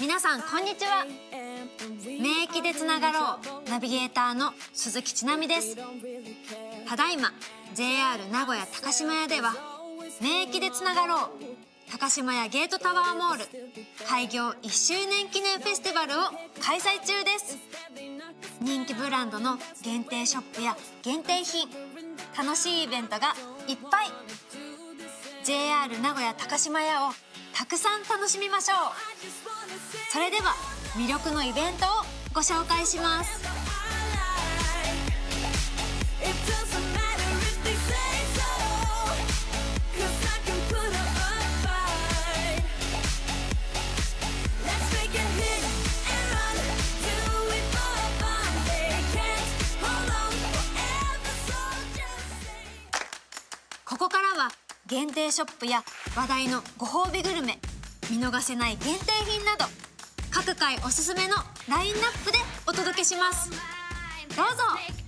皆さんこんにちは。免疫でつながろうナビゲーターの鈴木ちなみです。ただいま JR 名古屋高島屋では免疫でつながろう高島屋ゲートタワーモール開業1周年記念フェスティバルを開催中です。人気ブランドの限定ショップや限定品楽しいイベントがいっぱい。JR 名古屋高島屋をたくさん楽しみましょう。それでは魅力のイベントをご紹介します。ここからは限定ショップや話題のご褒美グルメ見逃せない限定品など各回おすすめのラインナップでお届けします。どうぞ。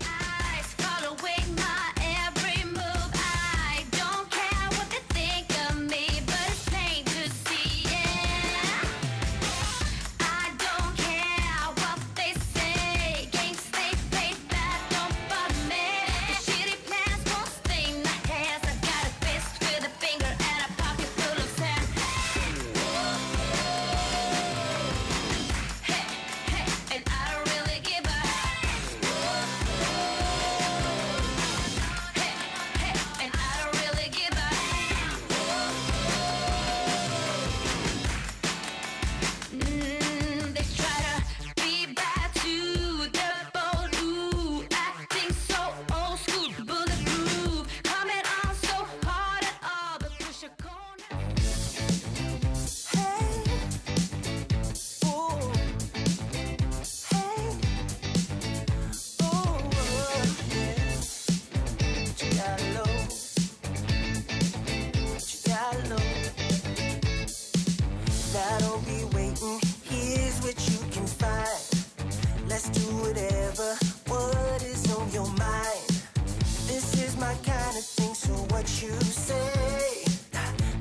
you say.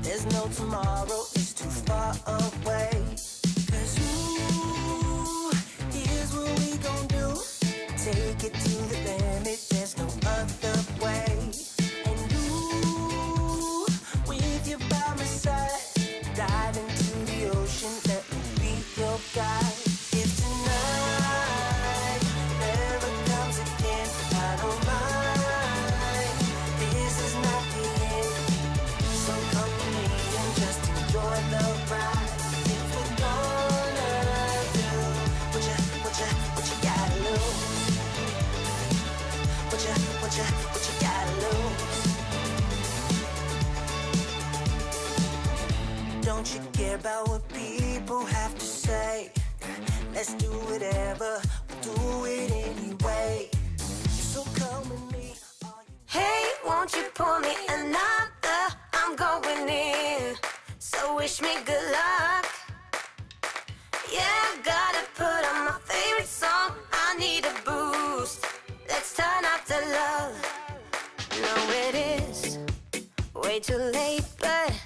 There's no tomorrow, it's too far away. Here's what we gon' do? Take it to the Don't you care about what people have to say? Let's do whatever, we'll do it anyway. So come with me. Hey, won't you pour me another? I'm going in. So wish me good luck. Yeah, gotta put on my favorite song. I need a boost. Let's turn up the love. No, it is way too late, but.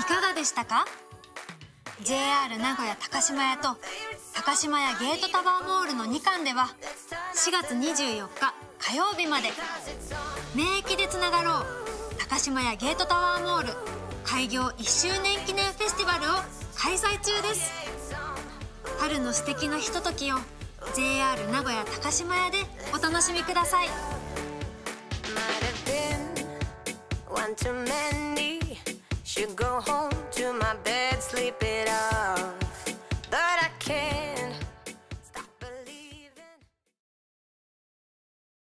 いかがでしたか JR 名古屋高島屋と高島屋ゲートタワーモールの2館では4月24日火曜日まで免疫でつながろう高島屋ゲートタワーモール開業1周年記念フェスティバルを開催中です。春の素敵なひとときを JR 名古屋高島屋でお楽しみください。